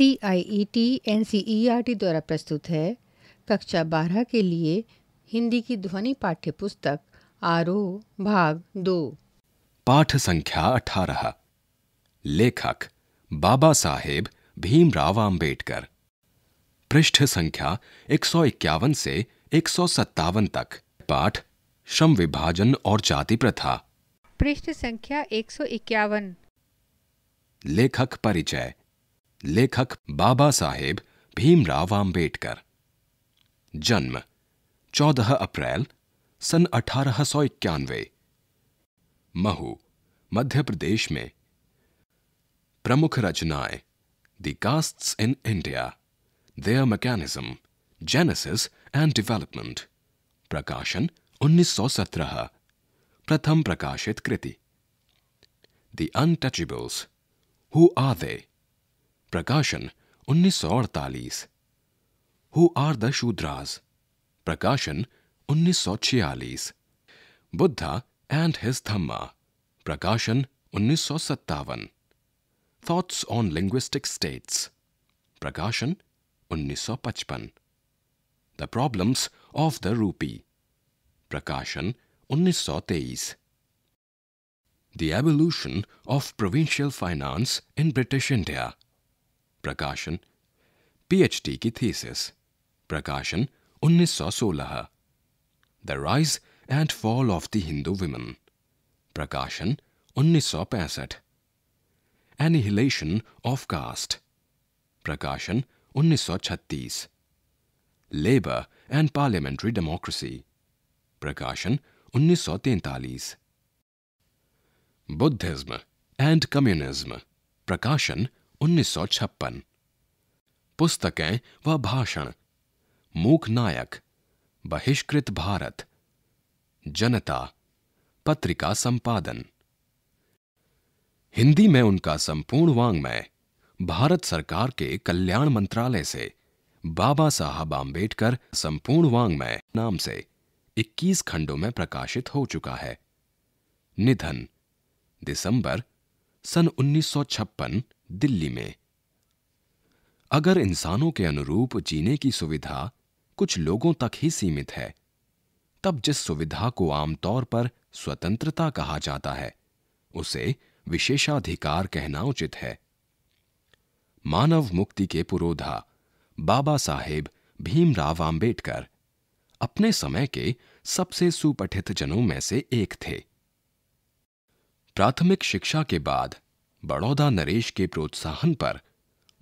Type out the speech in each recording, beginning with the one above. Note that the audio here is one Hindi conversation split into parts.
C I E T N C E R T द्वारा प्रस्तुत है। कक्षा बारह के लिए हिंदी की ध्वनि पाठ्य पुस्तक आरोह भाग दो। पाठ संख्या अठारह। लेखक बाबा साहेब भीमराव आम्बेडकर पृष्ठ संख्या 151 से 157 तक। पाठ श्रम विभाजन और जाति प्रथा। पृष्ठ संख्या एक सौ इक्यावन। लेखक परिचय लेखक बाबा साहेब भीमराव आम्बेडकर जन्म 14 अप्रैल, सन अठारह सौ इक्यानवे। महू, मध्य प्रदेश में। प्रमुख रचनाएँ the castes in India their mechanism genesis and development प्रकाशन 1917 प्रथम प्रकाशित कृति। The untouchables who are they प्रकाशन 1948 हु आर द शूद्रास प्रकाशन 1946 बुद्धा एंड हिज धम्मा प्रकाशन 1957 थॉट्स ऑन लिंग्विस्टिक स्टेट्स प्रकाशन 1955 the problems of the rupee प्रकाशन 1923 the evolution of provincial finance in British India प्रकाशन। पीएचडी की थीसिस प्रकाशन 1916 the rise and fall of the Hindu women प्रकाशन 1965 एनिहिलेशन ऑफ़ कास्ट प्रकाशन 1936 लेबर एंड पार्लियामेंट्री डेमोक्रेसी प्रकाशन 1943 बुद्धिज्म एंड कम्युनिज्म प्रकाशन 1956 पुस्तकें व भाषण। मूक नायक, बहिष्कृत भारत। जनता, पत्रिका संपादन। हिंदी में उनका संपूर्ण वांग्मय भारत सरकार के कल्याण मंत्रालय से, बाबा साहब आम्बेडकर संपूर्ण वांग्मय नाम से 21 खंडों में प्रकाशित हो चुका है। निधन, दिसंबर, सन 1956 दिल्ली में। अगर इंसानों के अनुरूप जीने की सुविधा कुछ लोगों तक ही सीमित है, तब जिस सुविधा को आमतौर पर स्वतंत्रता कहा जाता है, उसे विशेषाधिकार कहना उचित है। मानव मुक्ति के पुरोधा बाबा साहेब भीमराव आंबेडकर अपने समय के सबसे सुपठित जनों में से एक थे। प्राथमिक शिक्षा के बाद बड़ौदा नरेश के प्रोत्साहन पर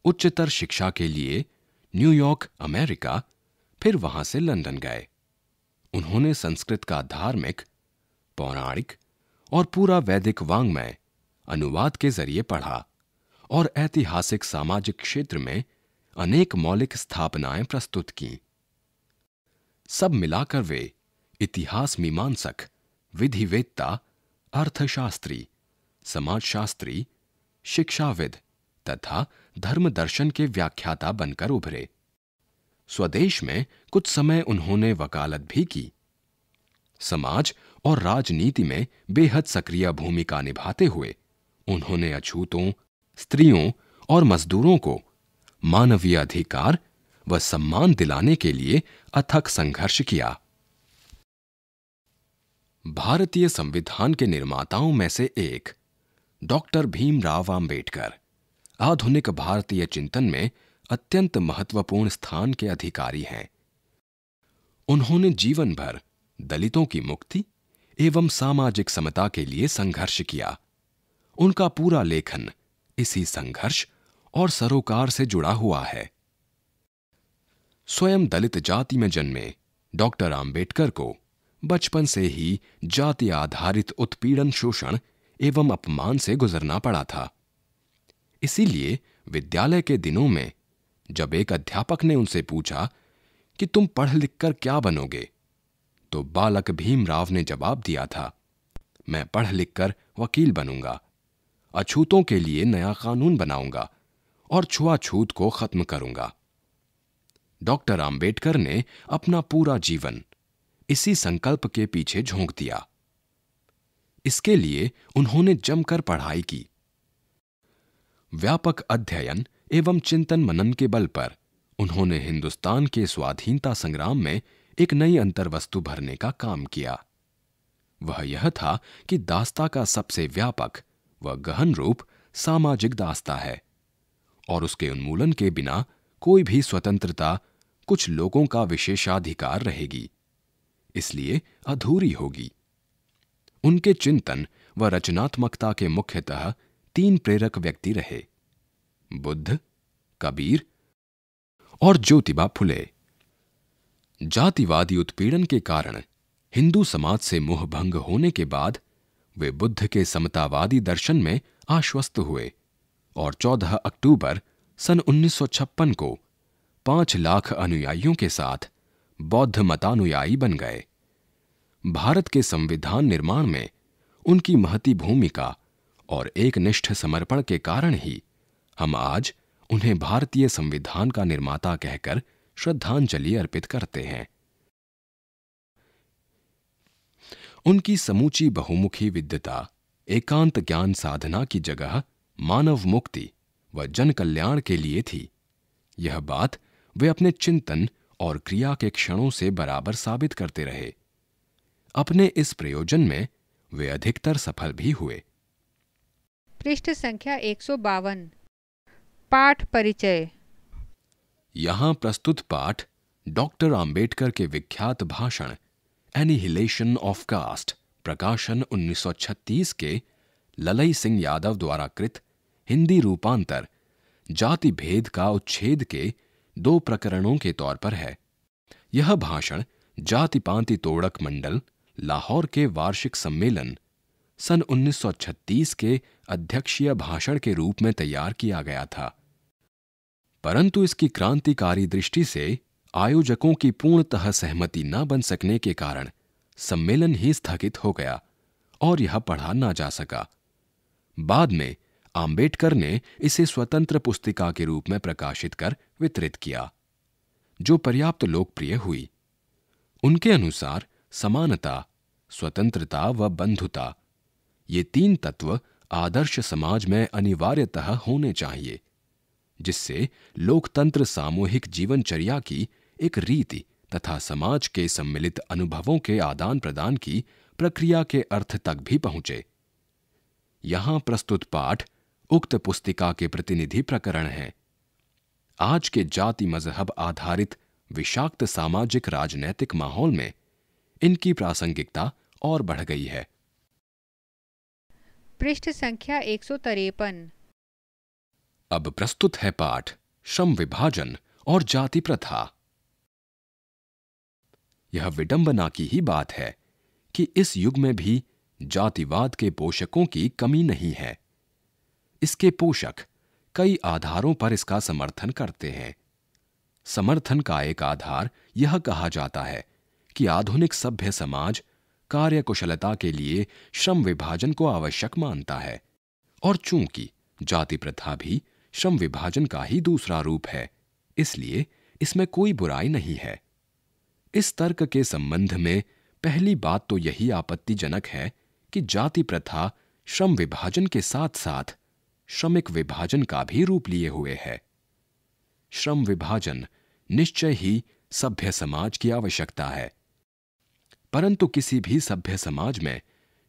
उच्चतर शिक्षा के लिए न्यूयॉर्क अमेरिका, फिर वहाँ से लंदन गए। उन्होंने संस्कृत का धार्मिक, पौराणिक और पूरा वैदिक वांग्मय अनुवाद के ज़रिए पढ़ा और ऐतिहासिक सामाजिक क्षेत्र में अनेक मौलिक स्थापनाएँ प्रस्तुत की। सब मिलाकर वे इतिहास मीमांसक, विधिवेत्ता, अर्थशास्त्री, समाजशास्त्री शिक्षाविद तथा धर्म दर्शन के व्याख्याता बनकर उभरे। स्वदेश में कुछ समय उन्होंने वकालत भी की। समाज और राजनीति में बेहद सक्रिय भूमिका निभाते हुए उन्होंने अछूतों, स्त्रियों और मजदूरों को मानवीय अधिकार व सम्मान दिलाने के लिए अथक संघर्ष किया। भारतीय संविधान के निर्माताओं में से एक डॉक्टर भीमराव आम्बेडकर आधुनिक भारतीय चिंतन में अत्यंत महत्वपूर्ण स्थान के अधिकारी हैं। उन्होंने जीवन भर दलितों की मुक्ति एवं सामाजिक समता के लिए संघर्ष किया। उनका पूरा लेखन इसी संघर्ष और सरोकार से जुड़ा हुआ है। स्वयं दलित जाति में जन्मे डॉक्टर आम्बेडकर को बचपन से ही जाति आधारित उत्पीड़न शोषण एवं अपमान से गुजरना पड़ा था। इसीलिए विद्यालय के दिनों में जब एक अध्यापक ने उनसे पूछा कि तुम पढ़ लिखकर क्या बनोगे तो बालक भीमराव ने जवाब दिया था, मैं पढ़ लिखकर वकील बनूँगा, अछूतों के लिए नया कानून बनाऊँगा और छुआछूत को खत्म करूँगा। डॉक्टर आम्बेडकर ने अपना पूरा जीवन इसी संकल्प के पीछे झोंक दिया। इसके लिए उन्होंने जमकर पढ़ाई की। व्यापक अध्ययन एवं चिंतन मनन के बल पर उन्होंने हिंदुस्तान के स्वाधीनता संग्राम में एक नई अंतर्वस्तु भरने का काम किया। वह यह था कि दास्ता का सबसे व्यापक व गहन रूप सामाजिक दास्ता है और उसके उन्मूलन के बिना कोई भी स्वतंत्रता, कुछ लोगों का विशेषाधिकार रहेगी, इसलिए अधूरी होगी। उनके चिंतन व रचनात्मकता के मुख्यतः तीन प्रेरक व्यक्ति रहे। बुद्ध, कबीर और ज्योतिबा फुले। जातिवादी उत्पीड़न के कारण हिंदू समाज से मोह भंग होने के बाद वे बुद्ध के समतावादी दर्शन में आश्वस्त हुए और 14 अक्टूबर सन 1956 को पाँच लाख अनुयायियों के साथ बौद्ध मतानुयायी बन गए। भारत के संविधान निर्माण में उनकी महती भूमिका और एक निष्ठ समर्पण के कारण ही हम आज उन्हें भारतीय संविधान का निर्माता कहकर श्रद्धांजलि अर्पित करते हैं। उनकी समूची बहुमुखी विद्यता, एकांत ज्ञान साधना की जगह मानव मुक्ति व जन कल्याण के लिए थी। यह बात वे अपने चिंतन और क्रिया के क्षणों से बराबर साबित करते रहे। अपने इस प्रयोजन में वे अधिकतर सफल भी हुए। पृष्ठ संख्या एक सौ बावन। पाठ परिचय। यहाँ प्रस्तुत पाठ डॉक्टर अंबेडकर के विख्यात भाषण एनिहिलेशन ऑफ़ कास्ट प्रकाशन 1936 के ललई सिंह यादव द्वारा कृत हिंदी रूपांतर जाति भेद का उच्छेद के दो प्रकरणों के तौर पर है। यह भाषण जाति पांति तोड़क मंडल लाहौर के वार्षिक सम्मेलन सन 1936 के अध्यक्षीय भाषण के रूप में तैयार किया गया था। परंतु इसकी क्रांतिकारी दृष्टि से आयोजकों की पूर्णतः सहमति न बन सकने के कारण सम्मेलन ही स्थगित हो गया और यह पढ़ा ना जा सका। बाद में आम्बेडकर ने इसे स्वतंत्र पुस्तिका के रूप में प्रकाशित कर वितरित किया, जो पर्याप्त लोकप्रिय हुई। उनके अनुसार समानता, स्वतंत्रता व बंधुता। ये तीन तत्व आदर्श समाज में अनिवार्यतः होने चाहिए, जिससे लोकतंत्र सामूहिक जीवनचर्या की एक रीति तथा समाज के सम्मिलित अनुभवों के आदान प्रदान की प्रक्रिया के अर्थ तक भी पहुँचे। यहाँ प्रस्तुत पाठ उक्त पुस्तिका के प्रतिनिधि प्रकरण हैं। आज के जाति मज़हब आधारित विषाक्त सामाजिक राजनैतिक माहौल में इनकी प्रासंगिकता और बढ़ गई है। पृष्ठ संख्या एक अब प्रस्तुत है पाठ श्रम विभाजन और जाति प्रथा। यह विडंबना की ही बात है कि इस युग में भी जातिवाद के पोषकों की कमी नहीं है। इसके पोषक कई आधारों पर इसका समर्थन करते हैं। समर्थन का एक आधार यह कहा जाता है कि आधुनिक सभ्य समाज कार्यकुशलता के लिए श्रम विभाजन को आवश्यक मानता है। और चूँकि जाति प्रथा भी श्रम विभाजन का ही दूसरा रूप है, इसलिए इसमें कोई बुराई नहीं है। इस तर्क के संबंध में पहली बात तो यही आपत्तिजनक है कि जाति प्रथा श्रम विभाजन के साथ साथ श्रमिक विभाजन का भी रूप लिए हुए है। श्रम विभाजन निश्चय ही सभ्य समाज की आवश्यकता है। परंतु किसी भी सभ्य समाज में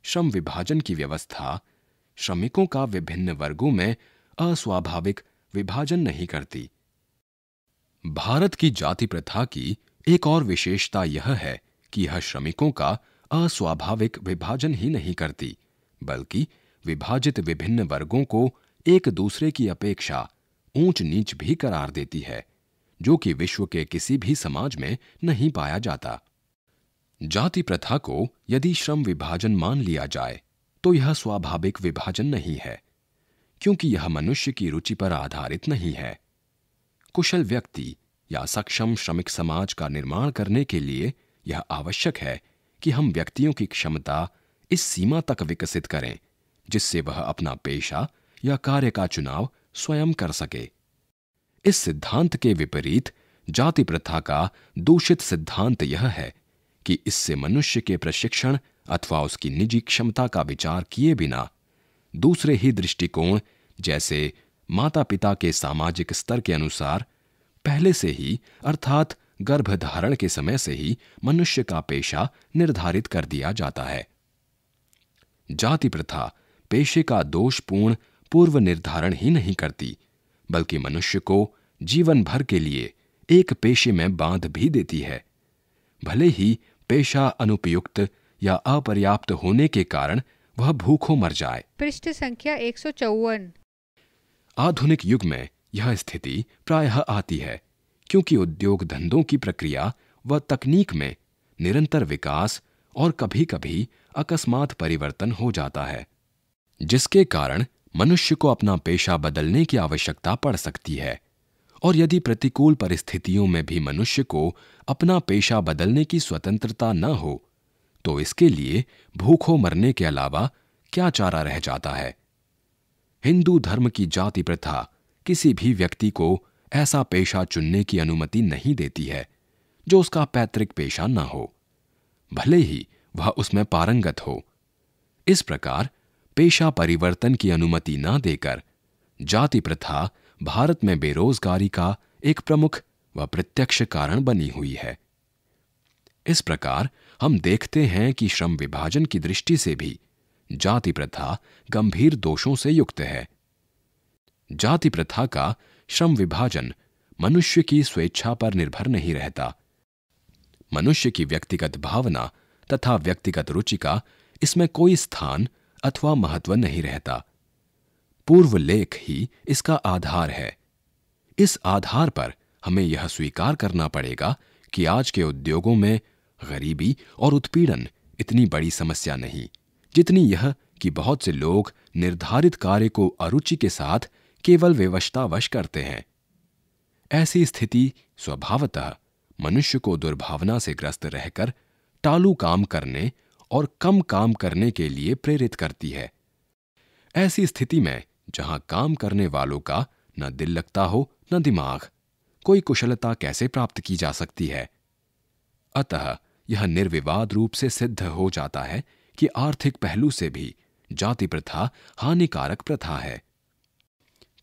श्रम विभाजन की व्यवस्था श्रमिकों का विभिन्न वर्गों में अस्वाभाविक विभाजन नहीं करती। भारत की जाति प्रथा की एक और विशेषता यह है कि यह श्रमिकों का अस्वाभाविक विभाजन ही नहीं करती, बल्कि विभाजित विभिन्न वर्गों को एक दूसरे की अपेक्षा ऊंच नीच भी करार देती है, जो कि विश्व के किसी भी समाज में नहीं पाया जाता। जाति प्रथा को यदि श्रम विभाजन मान लिया जाए तो यह स्वाभाविक विभाजन नहीं है, क्योंकि यह मनुष्य की रुचि पर आधारित नहीं है। कुशल व्यक्ति या सक्षम श्रमिक समाज का निर्माण करने के लिए यह आवश्यक है कि हम व्यक्तियों की क्षमता इस सीमा तक विकसित करें, जिससे वह अपना पेशा या कार्य का चुनाव स्वयं कर सके। इस सिद्धांत के विपरीत जाति प्रथा का दूषित सिद्धांत यह है कि इससे मनुष्य के प्रशिक्षण अथवा उसकी निजी क्षमता का विचार किए बिना दूसरे ही दृष्टिकोण, जैसे माता पिता के सामाजिक स्तर के अनुसार, पहले से ही, अर्थात गर्भधारण के समय से ही, मनुष्य का पेशा निर्धारित कर दिया जाता है। जाति प्रथा पेशे का दोषपूर्ण पूर्व निर्धारण ही नहीं करती, बल्कि मनुष्य को जीवन भर के लिए एक पेशे में बाँध भी देती है। भले ही पेशा अनुपयुक्त या अपर्याप्त होने के कारण वह भूखों मर जाए। पृष्ठ संख्या एक सौ चौवन। आधुनिक युग में यह स्थिति प्रायः आती है क्योंकि उद्योग धंधों की प्रक्रिया व तकनीक में निरंतर विकास और कभी कभी अकस्मात परिवर्तन हो जाता है जिसके कारण मनुष्य को अपना पेशा बदलने की आवश्यकता पड़ सकती है। और यदि प्रतिकूल परिस्थितियों में भी मनुष्य को अपना पेशा बदलने की स्वतंत्रता न हो तो इसके लिए भूखों मरने के अलावा क्या चारा रह जाता है? हिंदू धर्म की जाति प्रथा किसी भी व्यक्ति को ऐसा पेशा चुनने की अनुमति नहीं देती है, जो उसका पैतृक पेशा न हो। भले ही वह उसमें पारंगत हो। इस प्रकार पेशा परिवर्तन की अनुमति न देकर जाति प्रथा भारत में बेरोजगारी का एक प्रमुख व प्रत्यक्ष कारण बनी हुई है। इस प्रकार हम देखते हैं कि श्रम विभाजन की दृष्टि से भी जाति प्रथा गंभीर दोषों से युक्त है। जाति प्रथा का श्रम विभाजन मनुष्य की स्वेच्छा पर निर्भर नहीं रहता। मनुष्य की व्यक्तिगत भावना तथा व्यक्तिगत रुचि का इसमें कोई स्थान अथवा महत्व नहीं रहता। पूर्व लेख ही इसका आधार है। इस आधार पर हमें यह स्वीकार करना पड़ेगा कि आज के उद्योगों में गरीबी और उत्पीड़न इतनी बड़ी समस्या नहीं, जितनी यह कि बहुत से लोग निर्धारित कार्य को अरुचि के साथ केवल व्यवस्थावश करते हैं। ऐसी स्थिति स्वभावतः मनुष्य को दुर्भावना से ग्रस्त रहकर टालू काम करने और कम काम करने के लिए प्रेरित करती है। ऐसी स्थिति में जहाँ काम करने वालों का न दिल लगता हो, न दिमाग। कोई कुशलता कैसे प्राप्त की जा सकती है? अतः यह निर्विवाद रूप से सिद्ध हो जाता है कि आर्थिक पहलू से भी जाति प्रथा हानिकारक प्रथा है।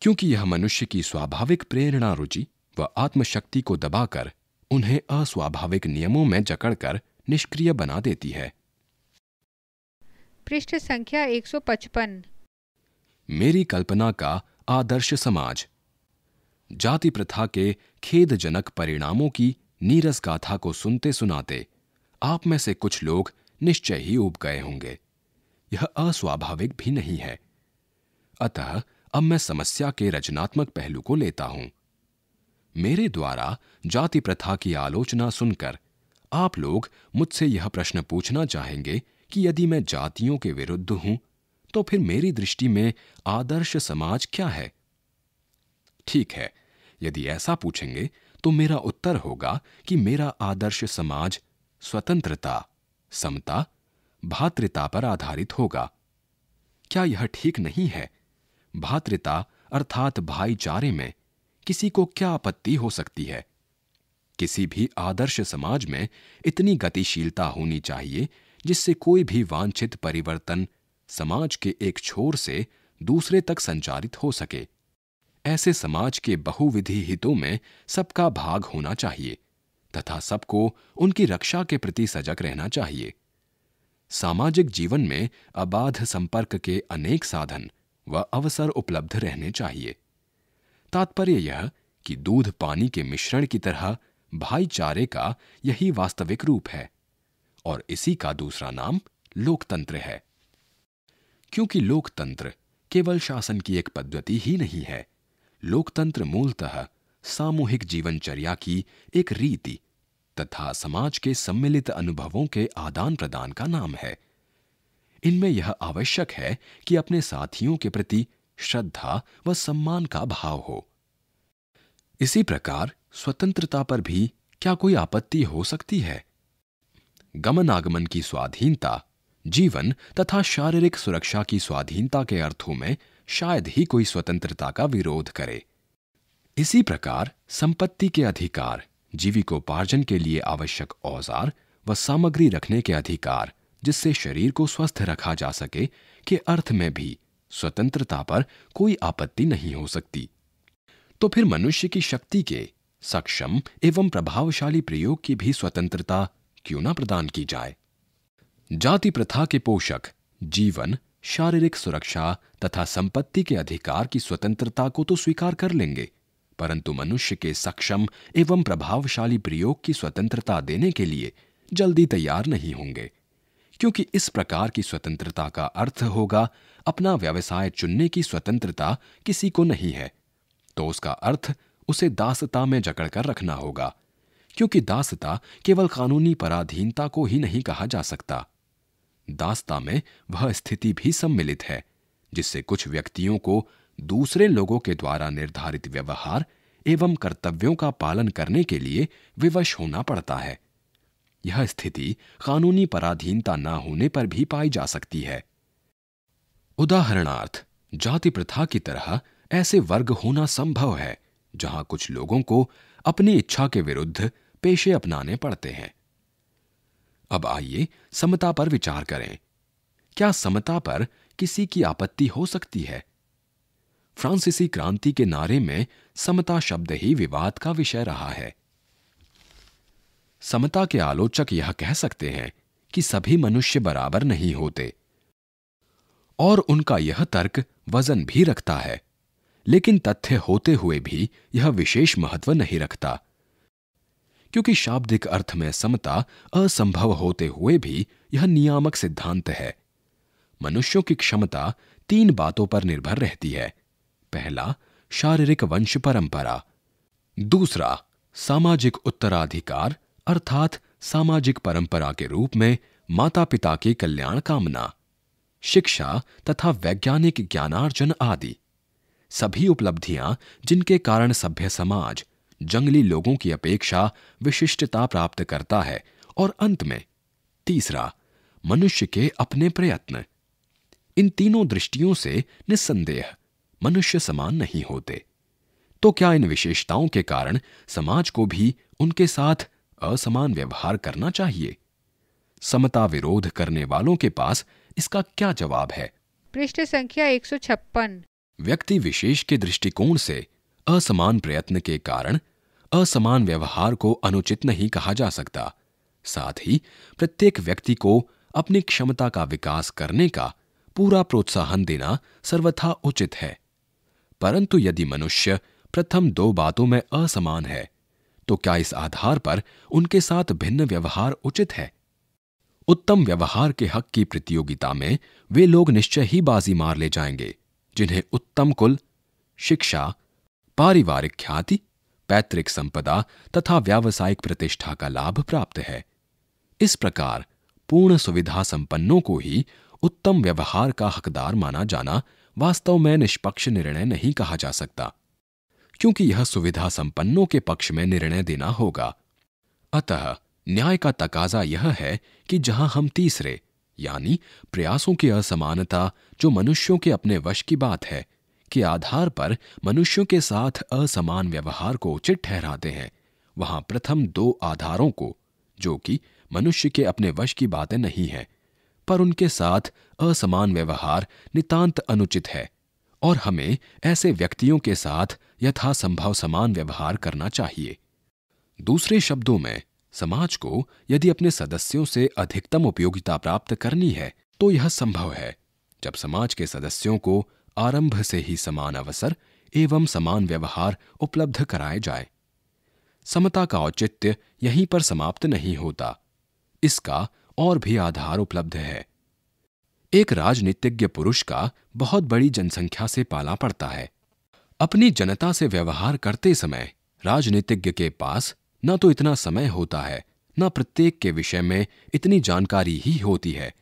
क्योंकि यह मनुष्य की स्वाभाविक प्रेरणा रुचि व आत्मशक्ति को दबाकर उन्हें अस्वाभाविक नियमों में जकड़कर निष्क्रिय बना देती है। पृष्ठ संख्या 155 मेरी कल्पना का आदर्श समाज। जाति प्रथा के खेदजनक परिणामों की नीरस गाथा को सुनते सुनाते आप में से कुछ लोग निश्चय ही उब गए होंगे। यह अस्वाभाविक भी नहीं है। अतः अब मैं समस्या के रचनात्मक पहलू को लेता हूँ। मेरे द्वारा जाति प्रथा की आलोचना सुनकर आप लोग मुझसे यह प्रश्न पूछना चाहेंगे कि यदि मैं जातियों के विरुद्ध हूँ तो फिर मेरी दृष्टि में आदर्श समाज क्या है? ठीक है, यदि ऐसा पूछेंगे तो मेरा उत्तर होगा कि मेरा आदर्श समाज स्वतंत्रता, समता, भातृता पर आधारित होगा। क्या यह ठीक नहीं है? भातृता अर्थात भाईचारे में किसी को क्या आपत्ति हो सकती है? किसी भी आदर्श समाज में इतनी गतिशीलता होनी चाहिए जिससे कोई भी वांछित परिवर्तन समाज के एक छोर से दूसरे तक संचारित हो सके। ऐसे समाज के बहुविधि हितों में सबका भाग होना चाहिए तथा सबको उनकी रक्षा के प्रति सजग रहना चाहिए। सामाजिक जीवन में अबाध संपर्क के अनेक साधन व अवसर उपलब्ध रहने चाहिए। तात्पर्य यह कि दूध पानी के मिश्रण की तरह भाईचारे का यही वास्तविक रूप है और इसी का दूसरा नाम लोकतंत्र है। क्योंकि लोकतंत्र केवल शासन की एक पद्धति ही नहीं है। लोकतंत्र मूलतः सामूहिक जीवनचर्या की एक रीति तथा समाज के सम्मिलित अनुभवों के आदान प्रदान का नाम है। इनमें यह आवश्यक है कि अपने साथियों के प्रति श्रद्धा व सम्मान का भाव हो। इसी प्रकार स्वतंत्रता पर भी क्या कोई आपत्ति हो सकती है? गमनागमन की स्वाधीनता जीवन तथा शारीरिक सुरक्षा की स्वाधीनता के अर्थों में शायद ही कोई स्वतंत्रता का विरोध करे। इसी प्रकार संपत्ति के अधिकार, जीविकोपार्जन के लिए आवश्यक औज़ार व सामग्री रखने के अधिकार, जिससे शरीर को स्वस्थ रखा जा सके, के अर्थ में भी स्वतंत्रता पर कोई आपत्ति नहीं हो सकती। तो फिर मनुष्य की शक्ति के सक्षम एवं प्रभावशाली प्रयोग की भी स्वतंत्रता क्यों ना प्रदान की जाए? जाति प्रथा के पोषक, जीवन, शारीरिक सुरक्षा तथा संपत्ति के अधिकार की स्वतंत्रता को तो स्वीकार कर लेंगे, परंतु मनुष्य के सक्षम एवं प्रभावशाली प्रयोग की स्वतंत्रता देने के लिए जल्दी तैयार नहीं होंगे, क्योंकि इस प्रकार की स्वतंत्रता का अर्थ होगा, अपना व्यवसाय चुनने की स्वतंत्रता किसी को नहीं है। तो उसका अर्थ, उसे दासता में जकड़कर रखना होगा, क्योंकि दासता केवल कानूनी पराधीनता को ही नहीं कहा जा सकता। दासता में वह स्थिति भी सम्मिलित है, जिससे कुछ व्यक्तियों को दूसरे लोगों के द्वारा निर्धारित व्यवहार एवं कर्तव्यों का पालन करने के लिए विवश होना पड़ता है। यह स्थिति कानूनी पराधीनता न होने पर भी पाई जा सकती है। उदाहरणार्थ, जाति प्रथा की तरह ऐसे वर्ग होना संभव है, जहाँ कुछ लोगों को अपनी इच्छा के विरुद्ध पेशे अपनाने पड़ते हैं। अब आइए समता पर विचार करें। क्या समता पर किसी की आपत्ति हो सकती है? फ्रांसीसी क्रांति के नारे में समता शब्द ही विवाद का विषय रहा है। समता के आलोचक यह कह सकते हैं कि सभी मनुष्य बराबर नहीं होते। और उनका यह तर्क वज़न भी रखता है। लेकिन तथ्य होते हुए भी यह विशेष महत्व नहीं रखता। क्योंकि शाब्दिक अर्थ में समता असंभव होते हुए भी यह नियामक सिद्धांत है। मनुष्यों की क्षमता तीन बातों पर निर्भर रहती है। पहला, शारीरिक वंश परंपरा। दूसरा, सामाजिक उत्तराधिकार, अर्थात सामाजिक परंपरा के रूप में माता पिता की कल्याण कामना। शिक्षा तथा वैज्ञानिक ज्ञानार्जन आदि। सभी उपलब्धियाँ जिनके कारण सभ्य समाज जंगली लोगों की अपेक्षा विशिष्टता प्राप्त करता है। और अंत में तीसरा मनुष्य के अपने प्रयत्न। इन तीनों दृष्टियों से निस्संदेह मनुष्य समान नहीं होते। तो क्या इन विशेषताओं के कारण समाज को भी उनके साथ असमान व्यवहार करना चाहिए? समता विरोध करने वालों के पास इसका क्या जवाब है? पृष्ठ संख्या एक सौ छप्पन। व्यक्ति विशेष के दृष्टिकोण से असमान प्रयत्न के कारण असमान व्यवहार को अनुचित नहीं कहा जा सकता। साथ ही, प्रत्येक व्यक्ति को अपनी क्षमता का विकास करने का पूरा प्रोत्साहन देना सर्वथा उचित है। परंतु यदि मनुष्य प्रथम दो बातों में असमान है तो क्या इस आधार पर उनके साथ भिन्न व्यवहार उचित है? उत्तम व्यवहार के हक की प्रतियोगिता में वे लोग निश्चय ही बाजी मार ले जाएँगे, जिन्हें उत्तम कुल, शिक्षा पारिवारिक ख्याति, पैतृक संपदा तथा व्यावसायिक प्रतिष्ठा का लाभ प्राप्त है। इस प्रकार पूर्ण सुविधा संपन्नों को ही उत्तम व्यवहार का हकदार माना जाना वास्तव में निष्पक्ष निर्णय नहीं कहा जा सकता, क्योंकि यह सुविधा संपन्नों के पक्ष में निर्णय देना होगा। अतः न्याय का तकाजा यह है कि जहाँ हम तीसरे, यानी प्रयासों की असमानता जो मनुष्यों के अपने वश की बात है के आधार पर मनुष्यों के साथ असमान व्यवहार को उचित ठहराते हैं। वहाँ प्रथम दो आधारों को, जो कि मनुष्य के अपने वश की बातें नहीं है, पर उनके साथ असमान व्यवहार नितांत अनुचित है, और हमें ऐसे व्यक्तियों के साथ यथासंभव समान व्यवहार करना चाहिए। दूसरे शब्दों में, समाज को यदि अपने सदस्यों से अधिकतम उपयोगिता प्राप्त करनी है तो यह संभव है। जब समाज के सदस्यों को आरंभ से ही समान अवसर एवं समान व्यवहार उपलब्ध कराए जाए। समता का औचित्य यहीं पर समाप्त नहीं होता। इसका और भी आधार उपलब्ध है। एक राजनीतिज्ञ पुरुष का बहुत बड़ी जनसंख्या से पाला पड़ता है। अपनी जनता से व्यवहार करते समय राजनीतिज्ञ के पास न तो इतना समय होता है, न प्रत्येक के विषय में इतनी जानकारी ही होती है,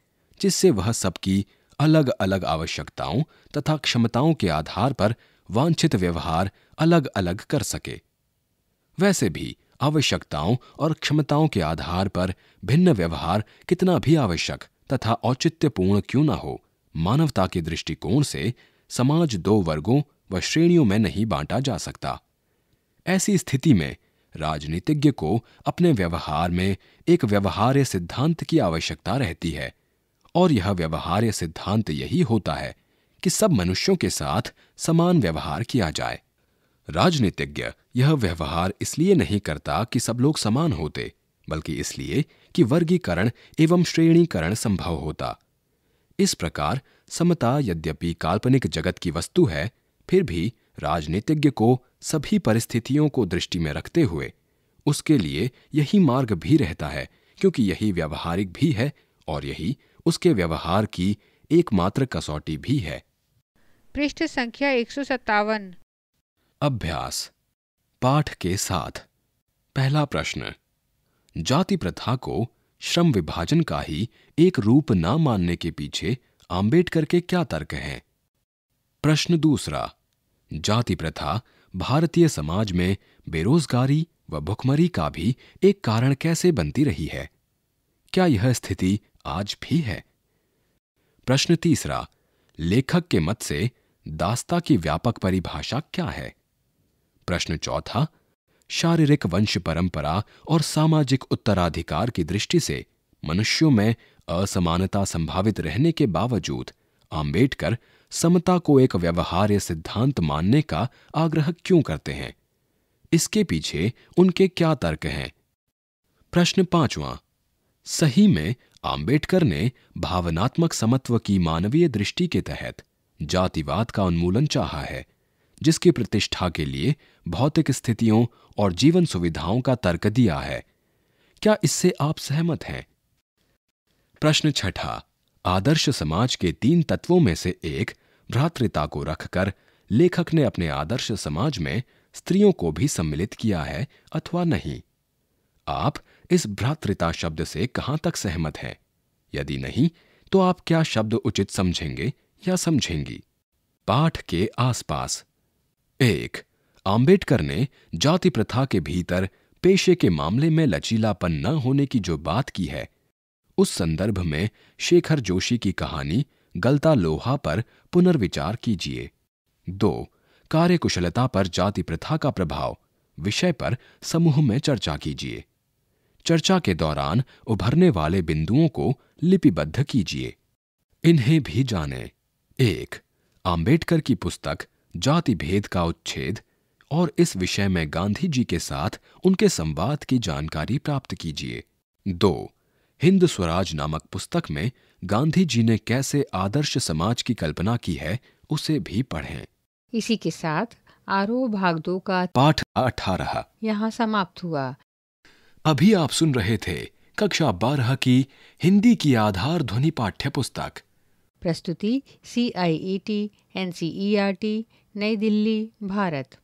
जिससे वह सबकी अलग अलग आवश्यकताओं तथा क्षमताओं के आधार पर वांछित व्यवहार अलग अलग कर सके। वैसे भी, आवश्यकताओं और क्षमताओं के आधार पर भिन्न व्यवहार कितना भी आवश्यक तथा औचित्यपूर्ण क्यों न हो, मानवता के दृष्टिकोण से समाज दो वर्गों व श्रेणियों में नहीं बांटा जा सकता। ऐसी स्थिति में राजनीतिज्ञ को अपने व्यवहार में एक व्यवहार्य सिद्धांत की आवश्यकता रहती है। और यह व्यवहार्य सिद्धांत यही होता है कि सब मनुष्यों के साथ समान व्यवहार किया जाए। राजनीतिज्ञ यह व्यवहार इसलिए नहीं करता कि सब लोग समान होते, बल्कि इसलिए कि वर्गीकरण एवं श्रेणीकरण संभव होता। इस प्रकार समता यद्यपि काल्पनिक जगत की वस्तु है, फिर भी राजनीतिज्ञ को सभी परिस्थितियों को दृष्टि में रखते हुए उसके लिए यही मार्ग भी रहता है, क्योंकि यही व्यवहारिक भी है और यही उसके व्यवहार की एकमात्र कसौटी भी है। पृष्ठ संख्या एक सौ सत्तावन। अभ्यास। पाठ के साथ। पहला प्रश्न। जाति प्रथा को श्रम विभाजन का ही एक रूप न मानने के पीछे आम्बेडकर के क्या तर्क हैं? प्रश्न दूसरा। जाति प्रथा भारतीय समाज में बेरोजगारी व भुखमरी का भी एक कारण कैसे बनती रही है? क्या यह स्थिति आज भी है? प्रश्न तीसरा, लेखक के मत से दास्ता की व्यापक परिभाषा क्या है? प्रश्न चौथा, शारीरिक वंश परंपरा और सामाजिक उत्तराधिकार की दृष्टि से मनुष्यों में असमानता संभावित रहने के बावजूद आम्बेडकर समता को एक व्यवहार्य सिद्धांत मानने का आग्रह क्यों करते हैं? इसके पीछे उनके क्या तर्क हैं? प्रश्न पांचवा सही में आम्बेडकर ने भावनात्मक समत्व की मानवीय दृष्टि के तहत जातिवाद का उन्मूलन चाहा है, जिसकी प्रतिष्ठा के लिए भौतिक स्थितियों और जीवन सुविधाओं का तर्क दिया है। क्या इससे आप सहमत हैं? प्रश्न छठा, आदर्श समाज के तीन तत्वों में से एक भ्रातृता को रखकर लेखक ने अपने आदर्श समाज में स्त्रियों को भी सम्मिलित किया है अथवा नहीं? आप इस भ्रातृता शब्द से कहाँ तक सहमत हैं? यदि नहीं तो आप क्या शब्द उचित समझेंगे या समझेंगी? पाठ के आसपास। एक आम्बेडकर ने जाति प्रथा के भीतर पेशे के मामले में लचीलापन न होने की जो बात की है, उस संदर्भ में शेखर जोशी की कहानी गलता लोहा पर पुनर्विचार कीजिए। दो, कार्यकुशलता पर जाति प्रथा का प्रभाव, विषय पर समूह में चर्चा कीजिए। चर्चा के दौरान उभरने वाले बिंदुओं को लिपिबद्ध कीजिए। इन्हें भी जाने। एक आम्बेडकर की पुस्तक जाति भेद का उच्छेद और इस विषय में गांधी जी के साथ उनके संवाद की जानकारी प्राप्त कीजिए। दो हिंद स्वराज नामक पुस्तक में गांधी जी ने कैसे आदर्श समाज की कल्पना की है उसे भी पढ़ें। इसी के साथ आरोह भाग दो का पाठ अठारह। यहाँ समाप्त हुआ। अभी आप सुन रहे थे कक्षा बारह की हिंदी की आधार ध्वनि पाठ्य पुस्तक प्रस्तुति C I E T N C E R T नई दिल्ली, भारत।